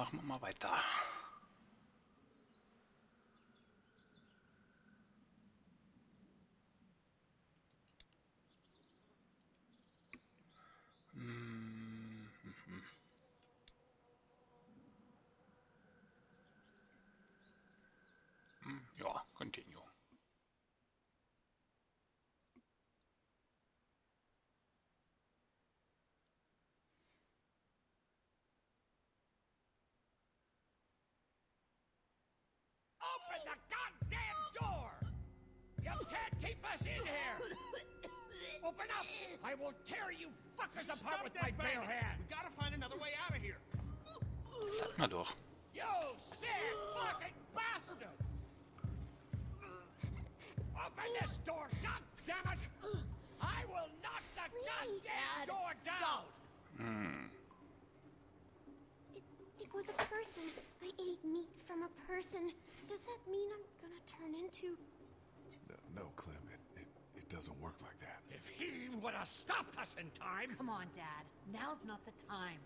machen wir mal weiter. The goddamn door! You can't keep us in here! Open up! I will tear you fuckers apart with my bare hands! We gotta find another way out of here. Das hatten wir doch. You sick fucking bastards! Open this door, god damn it! I will knock the goddamn door down! stop. It, it was a person. I ate meat from a person. Does that mean I'm gonna turn into... No, no Clem, it, it, it doesn't work like that. If he would have stopped us in time, Come on, Dad. Now's not the time.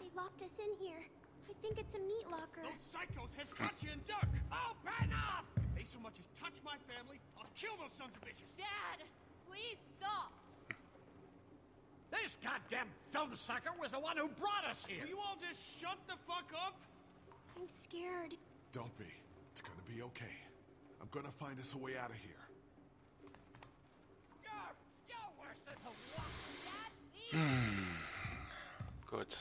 They locked us in here. I think it's a meat locker. Those psychos have Katjaa and Duck. open up! If they so much as touch my family, I'll kill those sons of bitches. Dad, please stop. This goddamn film sucker was the one who brought us here! Will you all just shut the fuck up? I'm scared. Don't be. It's gonna be okay. I'm gonna find us a way out of here. You're, you're worse than the one. Dad, please. Gut.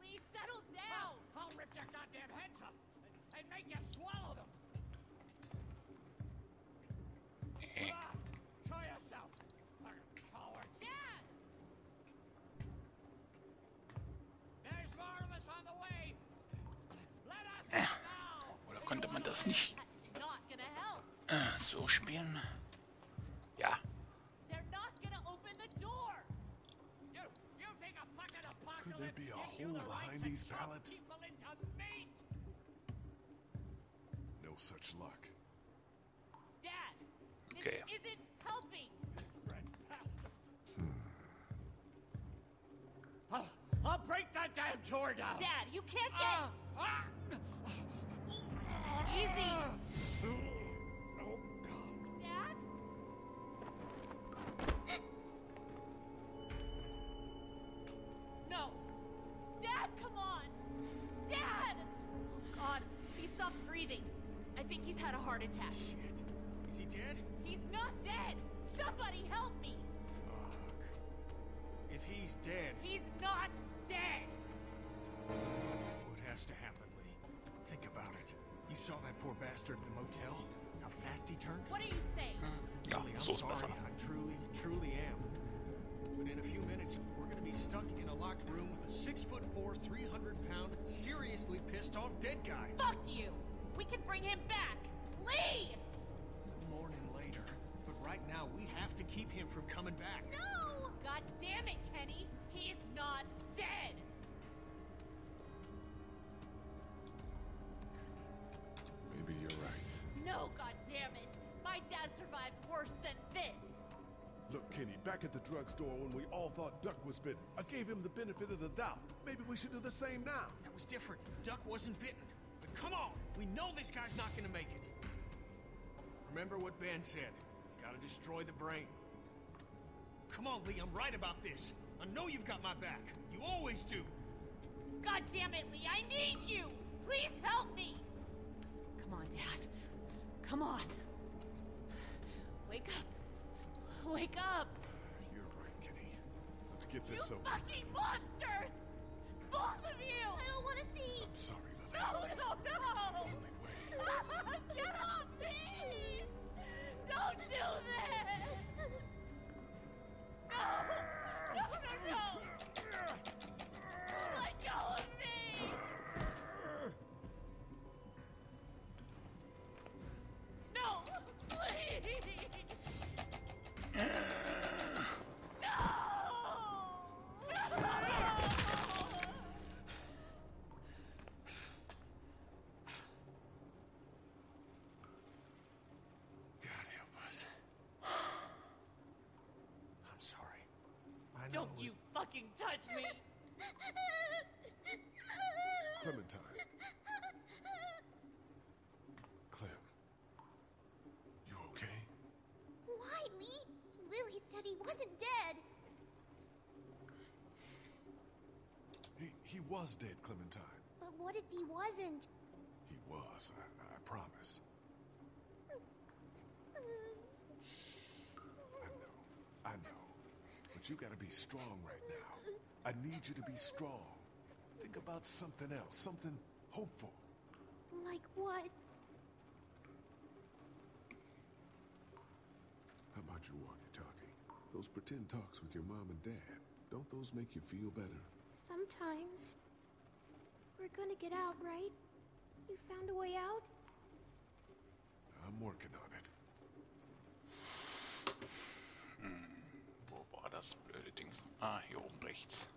please settle down. I'll rip your goddamn heads off and, and make you swallow them. Das nicht That's not gonna help. äh, so spielen? Ja. They're not gonna open the door. You, you think a fucking apocalypse Could there be a hole behind these pallets? people into meat? No such luck. Dad, this Okay. isn't helping. Red bastards. I'll, I'll break that damn door down. Dad, you can't get Ah, ah. Easy. Oh, God. Dad? No. Dad, come on. Dad! Oh, God. He stopped breathing. I think he's had a heart attack. Shit. Is he dead? He's not dead. Somebody help me. Fuck. If he's dead, He's not dead. what has to happen, Lee? Think about it. You saw that poor bastard at the motel? How fast he turned? What are you saying? Hmm. Ja, Lee, I'm so ist sorry. besser. I truly, truly am. But in a few minutes, we're gonna be stuck in a locked room with a six foot four, 300 pound, seriously pissed off dead guy. Fuck you. We can bring him back. Lee! Morning later. But right now, we have to keep him from coming back. No! God damn it, Kenny. He's not dead. Survived worse than this. Look, Kenny, back at the drugstore when we all thought Duck was bitten, I gave him the benefit of the doubt. Maybe we should do the same now. That was different. Duck wasn't bitten. But come on, we know this guy's not gonna make it. Remember what Ben said. Gotta destroy the brain. Come on, Lee, I'm right about this. I know you've got my back. You always do. God damn it, Lee. I need you. Please help me. Come on, Dad. Come on. Wake up. Wake up. You're right, Kenny. Let's get You this over. fucking monsters! Both of you! I don't want to see. I'm sorry, Lily. No, no, It's the no! only way. Get off me! Don't do this! I Don't know. you fucking touch me! Clementine. Clem. You okay? Why, Lee? Lily said he wasn't dead. He, he was dead, Clementine. But what if he wasn't? He was, I, I promise. Mm. Mm. I know, I know. But you gotta be strong right now. I need you to be strong. Think about something else, something hopeful. Like what? How about your walkie-talkie? Those pretend talks with your mom and dad, don't those make you feel better? Sometimes. We're gonna get out, right? You found a way out? I'm working on it. Wo war das blöde Dings? Ah, hier oben rechts.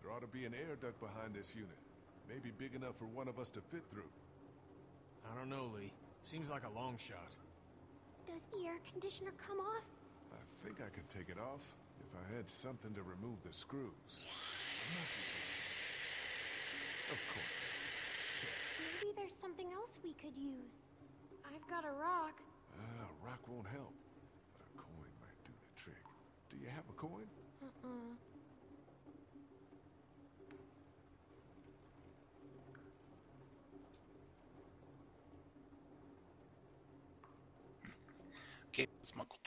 There ought to be an air duct behind this unit. Maybe big enough for one of us to fit through. I don't know, Lee. Seems like a long shot. Does the air conditioner come off? I think I could take it off if I had something to remove the screws. Of course. Maybe there's something else we could use. I've got a rock. Rock won't help, but a coin might do the trick. Do you have a coin? Uh-uh. Okay, jetzt mal gucken.